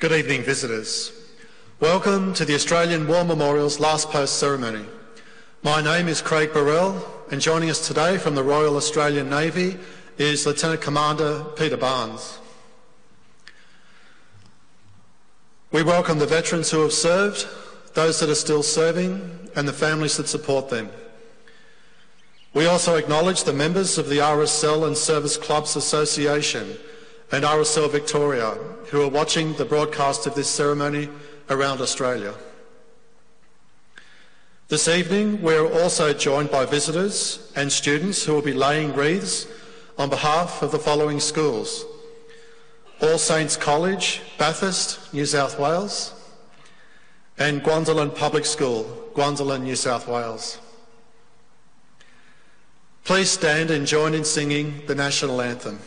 Good evening, visitors. Welcome to the Australian War Memorial's last post ceremony. My name is Craig Burrell, and joining us today from the Royal Australian Navy is Lieutenant Commander Peter Barnes. We welcome the veterans who have served, those that are still serving, and the families that support them. We also acknowledge the members of the RSL and Service Clubs Association and RSL Victoria who are watching the broadcast of this ceremony around Australia. This evening we are also joined by visitors and students who will be laying wreaths on behalf of the following schools. All Saints College, Bathurst, New South Wales and Gwandalan Public School, Gwandalan, New South Wales. Please stand and join in singing the National Anthem.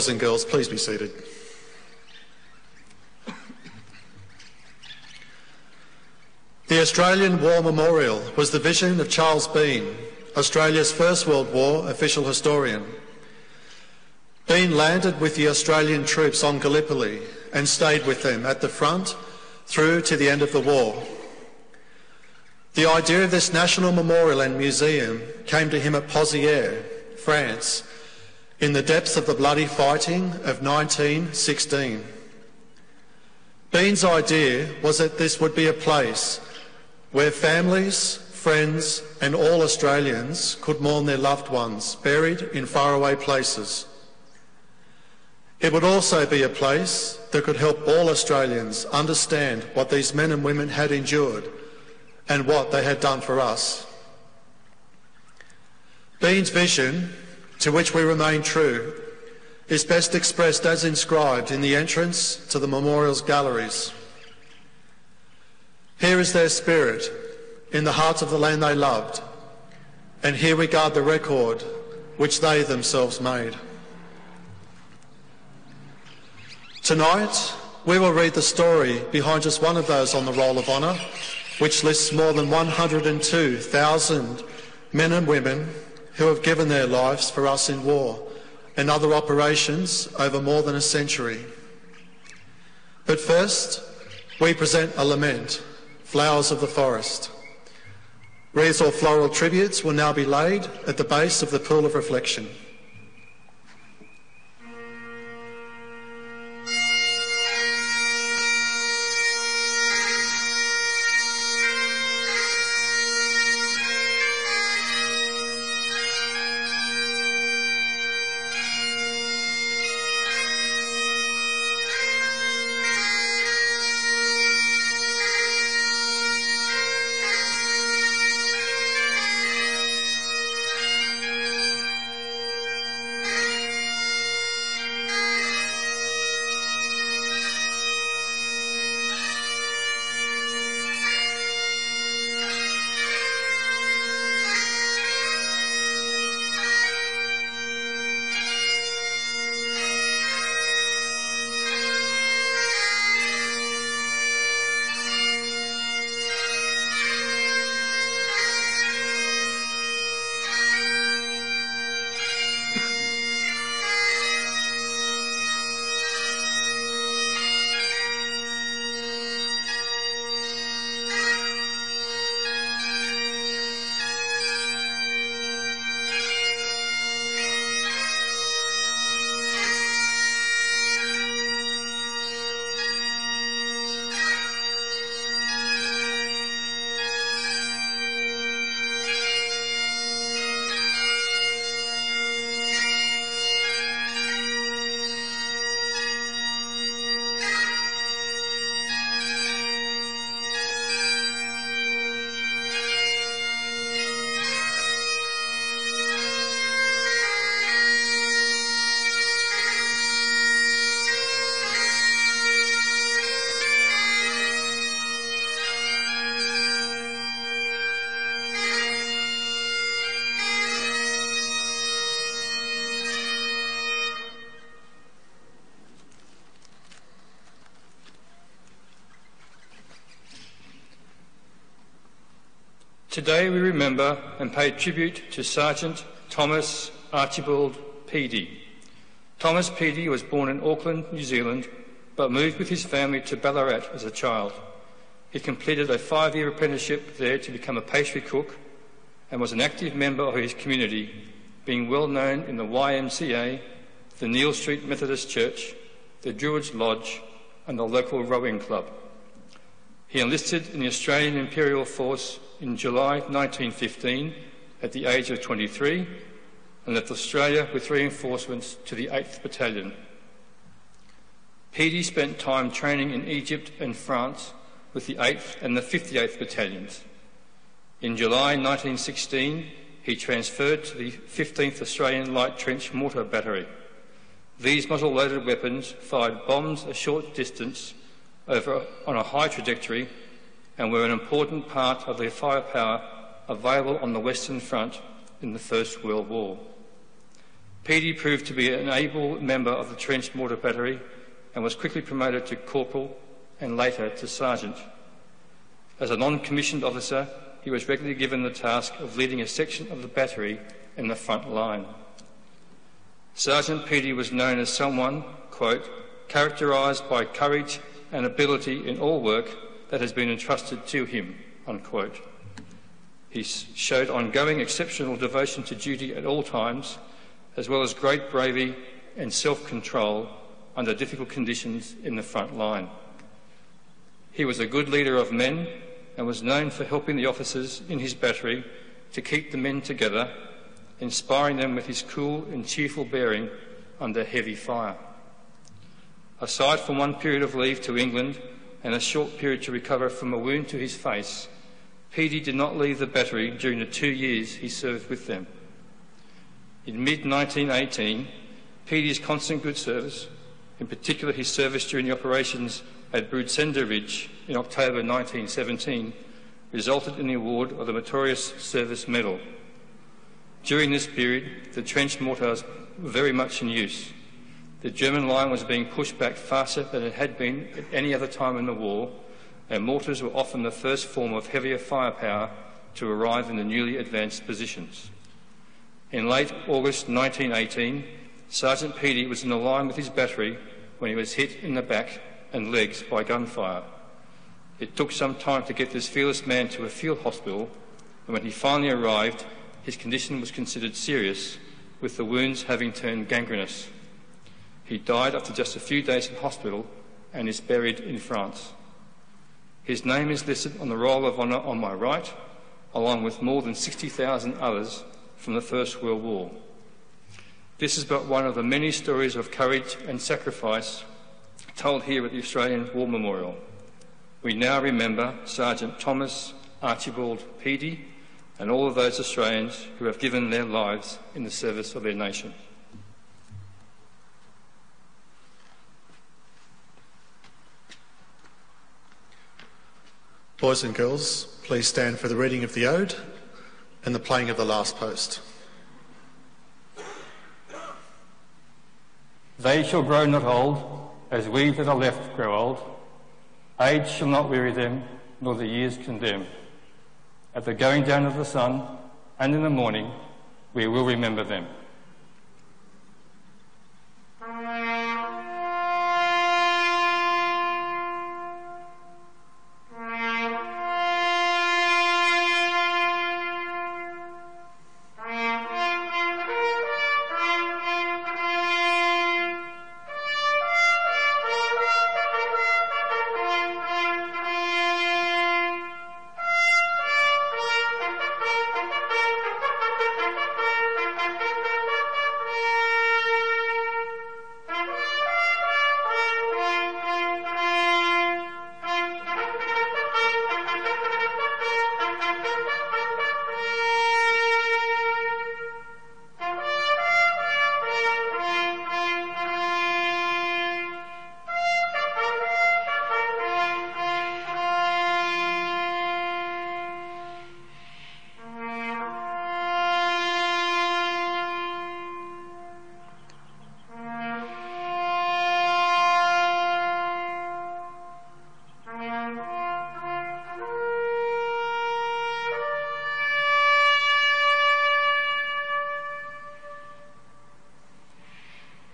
Boys and girls, please be seated. The Australian War Memorial was the vision of Charles Bean, Australia's First World War official historian. Bean landed with the Australian troops on Gallipoli and stayed with them at the front through to the end of the war. The idea of this national memorial and museum came to him at Pozières, France, in the depths of the bloody fighting of 1916. Bean's idea was that this would be a place where families, friends and all Australians could mourn their loved ones buried in faraway places. It would also be a place that could help all Australians understand what these men and women had endured and what they had done for us. Bean's vision, to which we remain true, is best expressed as inscribed in the entrance to the memorial's galleries. Here is their spirit in the heart of the land they loved, and here we guard the record which they themselves made. Tonight, we will read the story behind just one of those on the Roll of Honour, which lists more than 102,000 men and women who have given their lives for us in war and other operations over more than a century. But first, we present a lament, Flowers of the Forest. Wreaths or floral tributes will now be laid at the base of the Pool of Reflection. Today we remember and pay tribute to Sergeant Thomas Archibald Peedy. Thomas Peedy was born in Auckland, New Zealand, but moved with his family to Ballarat as a child. He completed a five year apprenticeship there to become a pastry cook and was an active member of his community, being well known in the YMCA, the Neil Street Methodist Church, the Druids Lodge, and the local rowing club. He enlisted in the Australian Imperial Force in July 1915 at the age of 23 and left Australia with reinforcements to the 8th Battalion. Peedy spent time training in Egypt and France with the 8th and the 58th Battalions. In July 1916, he transferred to the 15th Australian Light Trench Mortar Battery. These muzzle-loaded weapons fired bombs a short distance over on a high trajectory and were an important part of the firepower available on the Western Front in the First World War. Peedy proved to be an able member of the Trench Mortar Battery and was quickly promoted to corporal and later to sergeant. As a non-commissioned officer, he was regularly given the task of leading a section of the battery in the front line. Sergeant Peedy was known as someone, quote, characterised by courage and ability in all work that has been entrusted to him, unquote. He showed ongoing exceptional devotion to duty at all times, as well as great bravery and self-control under difficult conditions in the front line. He was a good leader of men and was known for helping the officers in his battery to keep the men together, inspiring them with his cool and cheerful bearing under heavy fire. Aside from one period of leave to England and a short period to recover from a wound to his face, Peedy did not leave the battery during the two years he served with them. In mid 1918, Peedy's constant good service, in particular his service during the operations at Broodseinde Ridge in October 1917, resulted in the award of the Meritorious Service Medal. During this period, the trench mortars were very much in use. The German line was being pushed back faster than it had been at any other time in the war, and mortars were often the first form of heavier firepower to arrive in the newly advanced positions. In late August 1918, Sergeant Peedy was in the line with his battery when he was hit in the back and legs by gunfire. It took some time to get this fearless man to a field hospital, and when he finally arrived, his condition was considered serious, with the wounds having turned gangrenous. He died after just a few days in hospital and is buried in France. His name is listed on the roll of honour on my right, along with more than 60,000 others from the First World War. This is but one of the many stories of courage and sacrifice told here at the Australian War Memorial. We now remember Sergeant Thomas Archibald Peedy and all of those Australians who have given their lives in the service of their nation. Boys and girls, please stand for the reading of the Ode and the playing of the last post. They shall grow not old, as we that are left grow old. Age shall not weary them, nor the years condemn. At the going down of the sun, and in the morning, we will remember them.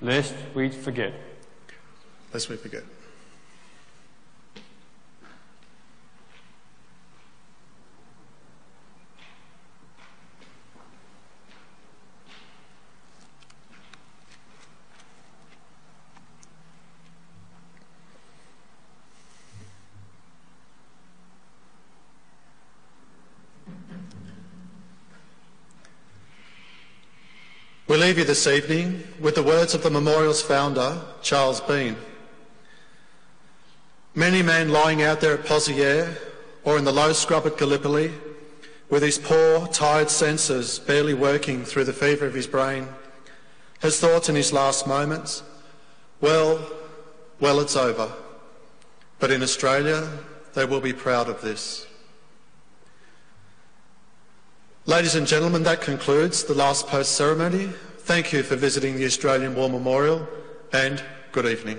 Lest we forget. lest we forget. We leave you this evening with the words of the memorial's founder, Charles Bean. Many men lying out there at Pozières or in the low scrub at Gallipoli with his poor, tired senses barely working through the fever of his brain, has thought in his last moments, well, well, it's over. But in Australia, they will be proud of this. Ladies and gentlemen, that concludes the last post ceremony. Thank you for visiting the Australian War Memorial and good evening.